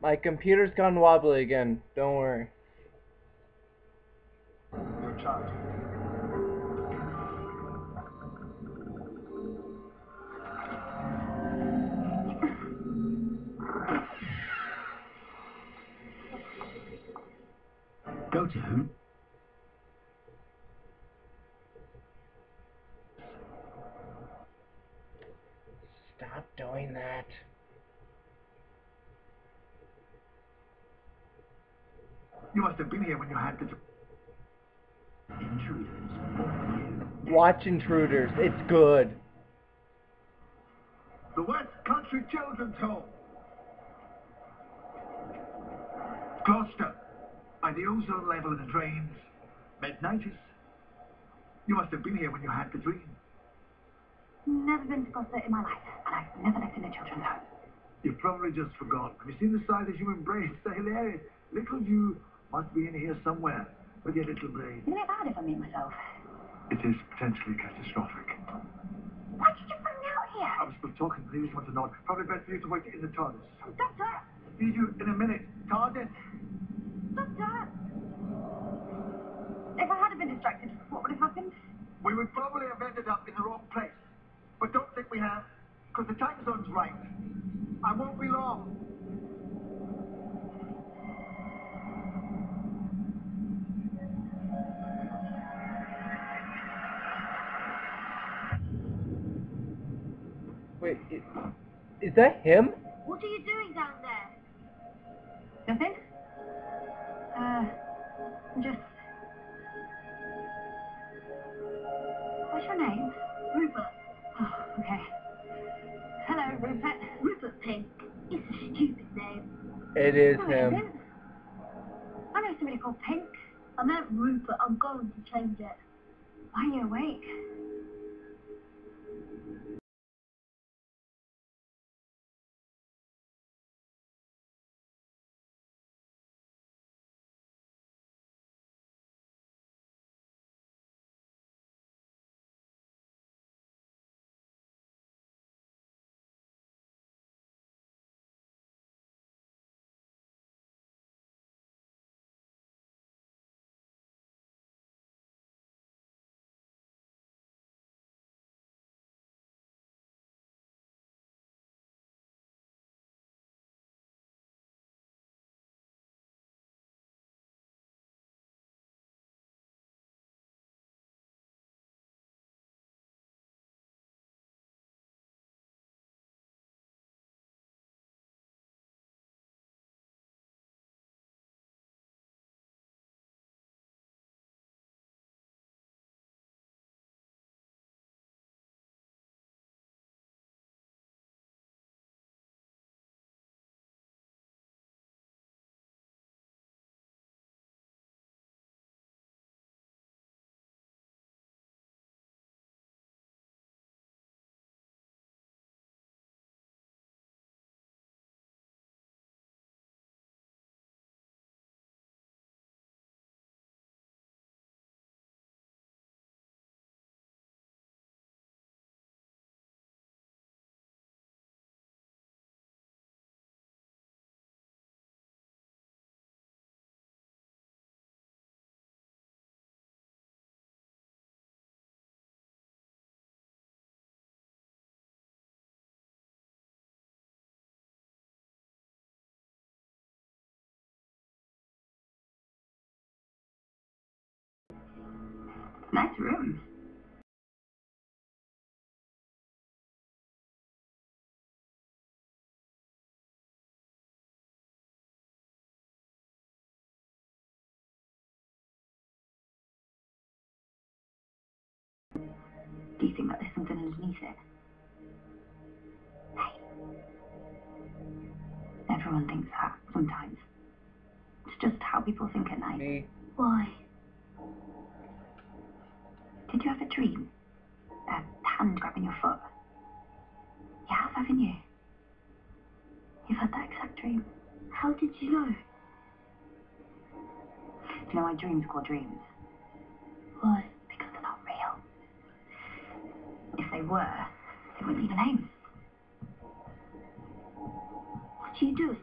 My computer's gone wobbly again. Don't worry. Your child. Go to who? Stop doing that. You must have been here when you had the... Intruders. Or you. Watch Intruders. It's good. The West Country Children's Home. Gloucester. By the ozone level in the drains. Midnightis. You must have been here when you had the dream. Never been to Gloucester in my life, and I've never lived in a children's home. You've probably just forgotten. Have you seen the size of human brains? They're hilarious. Little you must be in here somewhere with your little brain. Isn't it bad if I meet myself? It is potentially catastrophic. Why did you bring me out here? I was still talking, but he just want to nod. Probably best for you to wait in the TARDIS. Doctor! See you in a minute. TARDIS! Doctor! If I hadn't been distracted, what would have happened? We would probably have ended up in the wrong place. But don't think we have, because the time zone's right. I won't be long. Wait, is, is that him? What are you doing down there? Nothing. Uh, I'm just... What's your name? Rupert. Oh, okay. Hello, Rupert. Rupert Pink. It's a stupid name. It is No, it him. isn't. I know somebody called Pink. I meant Rupert. I'm going to change it. Why are you awake? Nice room. Do you think that there's something underneath it? Hey. Everyone thinks that sometimes. It's just how people think at night. Me. Why? Did you have a dream? A hand grabbing your foot? You have, haven't you? You've had that exact dream. How did you know? Do you know why dreams called dreams? Why? Because they're not real. If they were, they wouldn't need a name. What do you doing?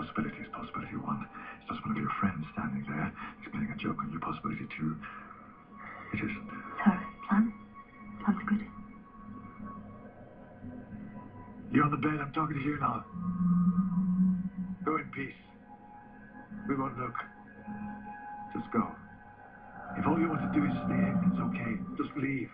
Two possibilities. Possibility one is just one of your friends standing there. He's playing a joke on you. Possibility two, it isn't. So, plan? Plan's good. You're on the bed. I'm talking to you now. Go in peace. We won't look. Just go. If all you want to do is stay in, it's okay. Just leave.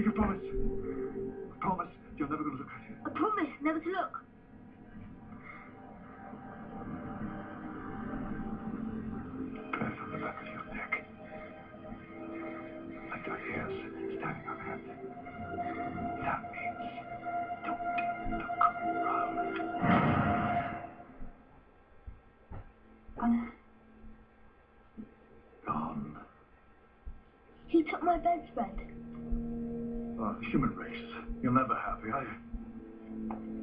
Make a promise. Promise you're never going to look at it. I promise never to look. Human race. You're never happy, are you?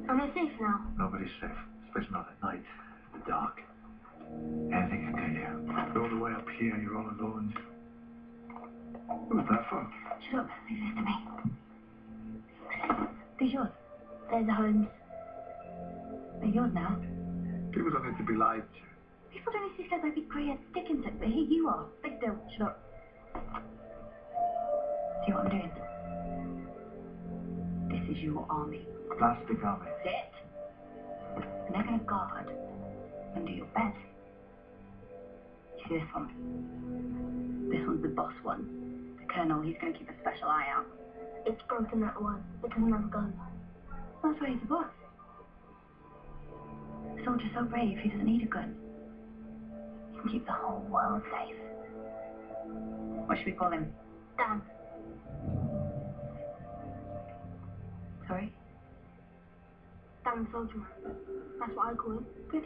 Am I safe now? Nobody's safe, especially not at night. in The dark. Anything can kill you. You're all the way up here, you're all alone. Who's that for? Shut up. Leave this to me. These yours. There's the homes. They're yours now. People don't need to be lied to. People don't need to be say like Grey Dickinson, but here you are. Big still. Shut up. See what I'm doing? This is your army. Plastic army. Sit. And they're going to guard under your bed. You see this one? This one's the boss one. The colonel, he's going to keep a special eye out. It's broken that one. It doesn't have a gun. That's why he's the boss. A soldier's so brave, he doesn't need a gun. He can keep the whole world safe. What should we call him? Dan. Dan the Soldier That's what I call him. Good.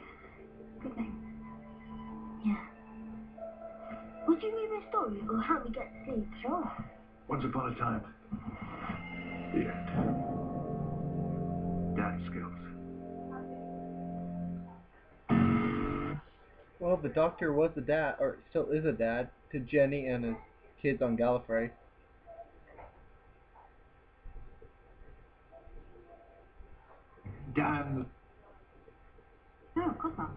Good name. Yeah. Would you read me a story or help me get to sleep? Sure. Once upon a time. The end. Dad skills. Well, the doctor was a dad, or still is a dad, to Jenny and his kids on Gallifrey. Dan. No, of course not.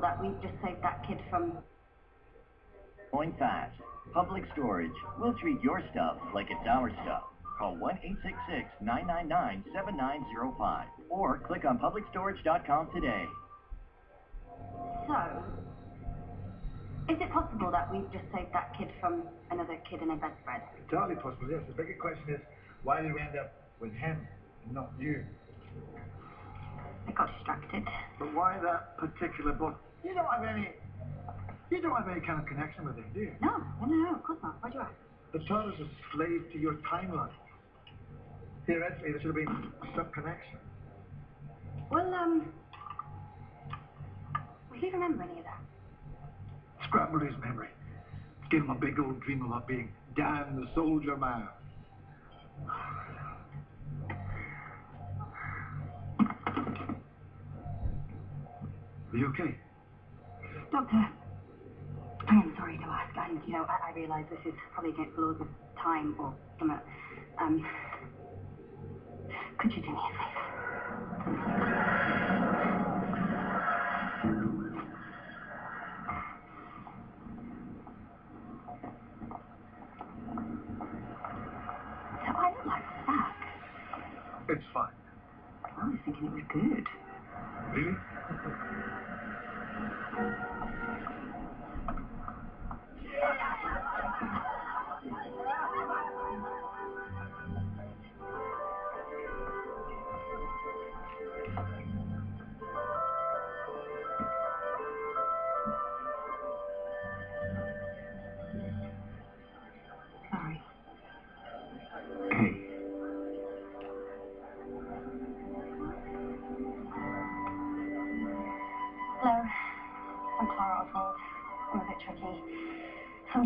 That we just saved that kid from. Point five. Public storage. We'll treat your stuff like it's our stuff. Call 1-866-999-7905 or click on publicstorage.com today. So, is it possible that we've just saved that kid from another kid in a bedspread? Entirely possible, yes. The bigger question is, why did we end up with him and not you? I got distracted. But why that particular book? You don't have any. You don't have any kind of connection with it, do you? No, no, no, no, of course not. Why'd you ask? The is a slave to your timeline. Theoretically, there should have been some connection. Well, um. Will you remember any of that? Scrambled his memory. Gave him a big old dream about being Dan the Soldier Man. Are you okay? Doctor, I am sorry to ask. I, you know, I, I realise this is probably against the laws of time or something. Um, could you do me a favour? So I look like that. It's fine. I was thinking it was good. Really?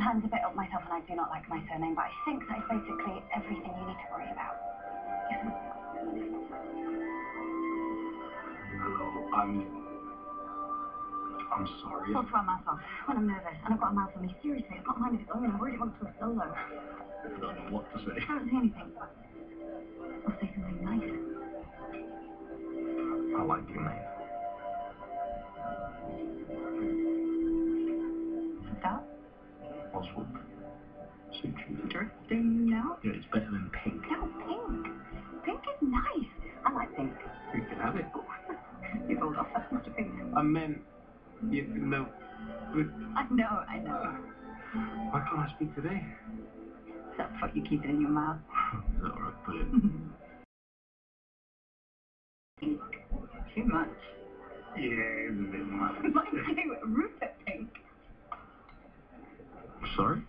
Sometimes a bit up myself and I do not like my surname, but I think that is basically everything you need to worry about. Hello, I'm. I'm sorry. Talk to my off when I'm nervous, and I've got a mouth on me. Seriously, I've got mine of its own, and I'm worried it wants to a solo. I don't know what to say. Don't say anything. You. Now? Yeah, it's better than pink. No, pink. Pink is nice. I like pink. You can have it. You rolled off. That's not a pink. I meant, you know, I know, I know. why can't I speak today? That's what you keep it in your mouth. Is that alright? Brilliant. Pink. Too much. Yeah, it's a bit much. Mine too. Rupert pink. Sorry?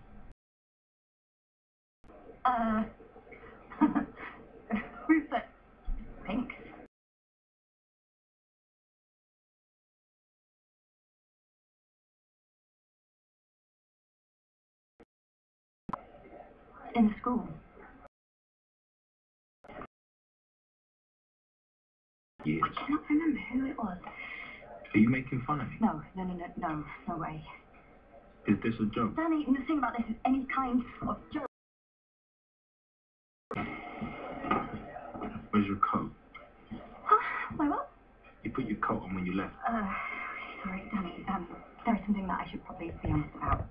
Uh. Rupert pink. In school. Years. I cannot remember who it was. Are you making fun of me? No, no, no, no, no, no way. Is this a joke? Danny, nothing about this is any kind of joke. Where's your coat? Huh? My what? You put your coat on when you left. Uh, sorry, Danny. Um, there is something that I should probably be honest about.